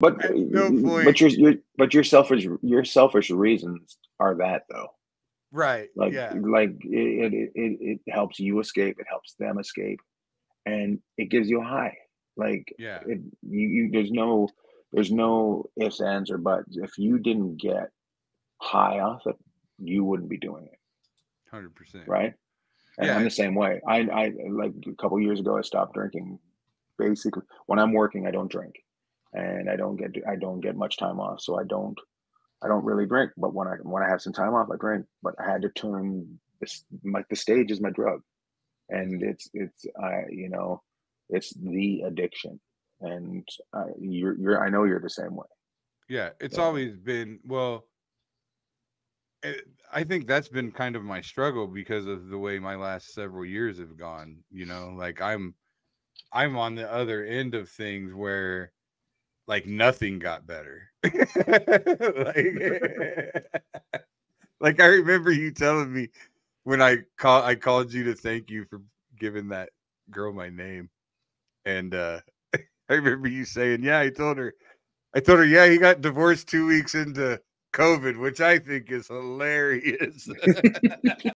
But no but your your but your selfish your selfish reasons are that though. Right. Like yeah. like it, it it it helps you escape. It helps them escape, and it gives you a high. Like Yeah. it, you, you there's no there's no ifs ands or buts. If you didn't get high off it, you wouldn't be doing it. Hundred percent. right? And Yeah. I'm the same way. I, I like a couple years ago, I stopped drinking. Basically, when I'm working, I don't drink, and I don't get I don't get much time off, so I don't I don't really drink. But when I when I have some time off, I drink. But I had to turn this like the stage is my drug, and it's it's I you know it's the addiction, and I, you're you're I know you're the same way. Yeah, it's Yeah. always been well. Eh, I think that's been kind of my struggle because of the way my last several years have gone. You know, like I'm, I'm on the other end of things where, like, nothing got better. like, like I remember you telling me when I call, I called you to thank you for giving that girl my name, and uh I remember you saying, "Yeah, I told her." I told her, yeah, he got divorced two weeks into COVID, which I think is hilarious.